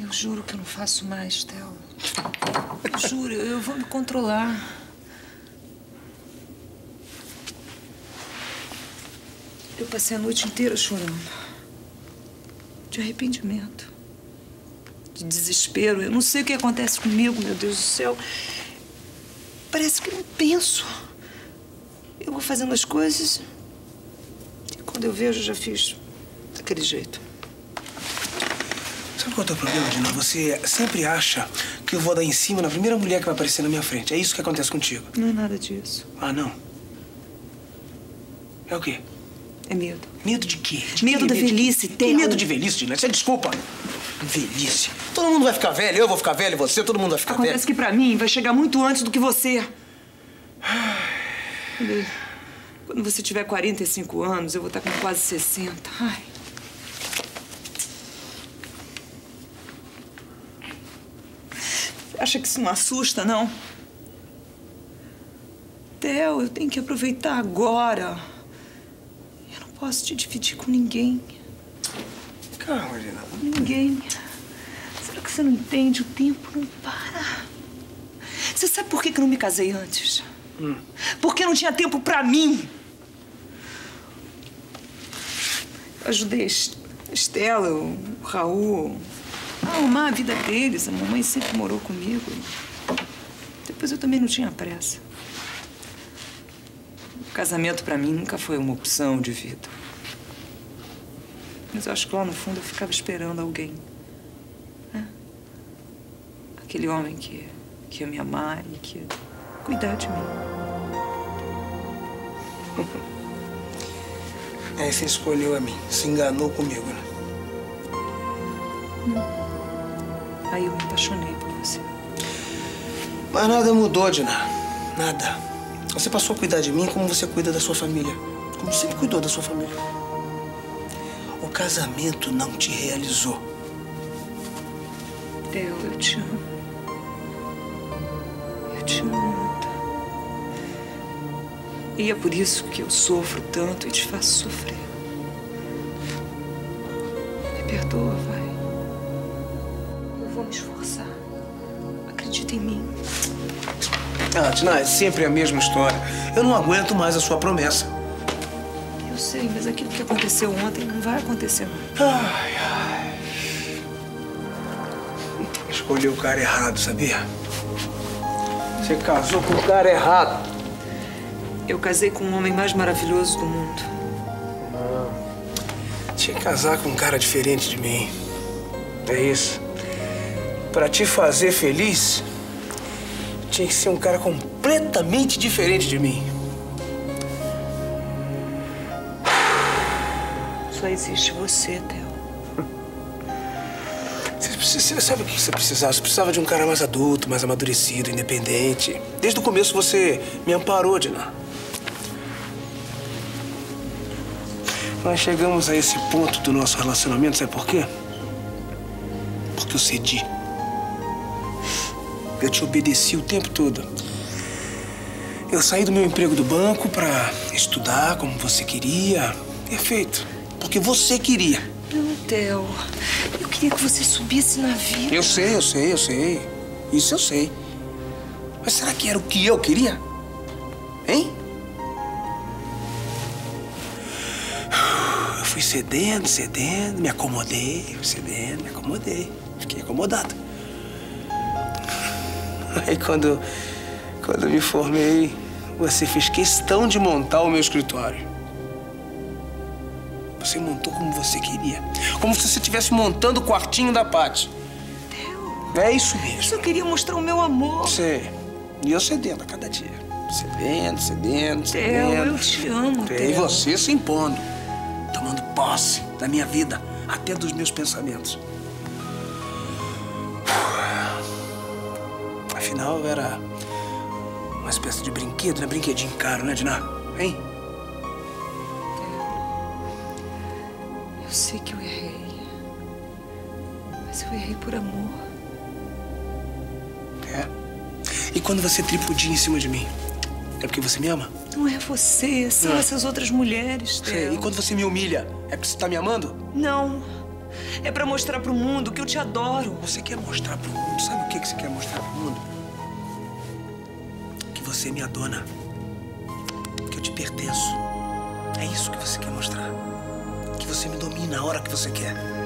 Eu juro que eu não faço mais, Theo. Juro, eu vou me controlar. Eu passei a noite inteira chorando. De arrependimento. De desespero. Eu não sei o que acontece comigo, meu Deus do céu. Parece que eu não penso. Eu vou fazendo as coisas. E quando eu vejo, eu já fiz daquele jeito. Sabe qual é o teu problema, Dina? Você sempre acha que eu vou dar em cima na primeira mulher que vai aparecer na minha frente. É isso que acontece contigo. Não é nada disso. Ah, não? É o quê? É medo. Medo de quê? De medo da Medo de- velhice, Que Theo. medo de velhice, Dina? Isso é desculpa. Velhice. Todo mundo vai ficar velho, eu vou ficar velho, você, todo mundo vai ficar Acontece velho. que pra mim vai chegar muito antes do que você. Quando- Quando você tiver 45 anos, eu vou estar com quase 60. Ai. Acha que isso não assusta, não? Theo, eu tenho que aproveitar agora. Eu não posso te dividir com ninguém. Calma, Dina. Ninguém. Será que você não entende? O tempo não para. Você sabe por que que eu não me casei antes? Porque não tinha tempo pra mim. Eu ajudei a Es- Estela, o Raul, arrumar a vida deles. A mamãe sempre morou comigo. Depois eu também não tinha pressa. O casamento pra mim nunca foi uma opção de vida. Mas eu acho que lá no fundo eu ficava esperando alguém. né? Aquele homem que, que ia me amar e que ia cuidar de mim. Aí você escolheu a mim, se enganou comigo, né? Aí eu me apaixonei por você. Mas nada mudou, Dina. Nada. Você passou a cuidar de mim como você cuida da sua família. Como sempre cuidou da sua família. O casamento não te realizou. Theo, eu te amo. Eu te amo muito. E é por isso que eu sofro tanto e te faço sofrer. Me perdoa, vai. Me esforçar. Acredita em mim. Ah, Tina, é sempre a mesma história. Eu não aguento mais a sua promessa. Eu sei, mas aquilo que aconteceu ontem não vai acontecer mais. Ai, ai. Escolheu o cara errado, sabia? Você casou com o cara errado. Eu casei com o homem mais maravilhoso do mundo. Tinha que casar com um cara diferente de mim. É isso. Pra te fazer feliz, tinha que ser um cara completamente diferente de mim. Só existe você, Theo. Você, precisa- sabe o que você precisava? Você precisava de um cara mais adulto, mais amadurecido, independente. Desde o começo você me amparou, Dina. Nós chegamos a esse ponto do nosso relacionamento, sabe por quê? Porque eu cedi. Eu te obedeci o tempo todo. Eu saí do meu emprego do banco pra estudar como você queria. Perfeito. Porque você queria. Não, Theo. Eu queria que você subisse na vida. Eu sei, eu sei, eu sei. Isso eu sei. Mas será que era o que eu queria? Hein? Eu fui cedendo, cedendo, me acomodei, fui cedendo, me acomodei. Fiquei acomodado. Aí quando, quando eu me formei, você fez questão de montar o meu escritório. Você montou como você queria. Como se você estivesse montando o quartinho da Paty. Theo, É isso eu mesmo. só queria mostrar o meu amor. Sei. E eu cedendo a cada dia. Cedendo, cedendo, cedendo. eu te amo, E Theo. você se impondo. Tomando posse da minha vida, até dos meus pensamentos. Afinal, era uma espécie de brinquedo, né? Brinquedinho caro, né, Diná? Hein? Eu sei que eu errei. Mas eu errei por amor. É. E quando você tripudia em cima de mim? É porque você me ama? Não é você, são Não. essas outras mulheres. Theo. E quando você me humilha? É porque você tá me amando? Não. É pra mostrar pro mundo que eu te adoro. Você quer mostrar pro mundo? Sabe o que que você quer mostrar pro mundo? Que você é minha dona. Que eu te pertenço. É isso que você quer mostrar. Que você me domina a hora que você quer.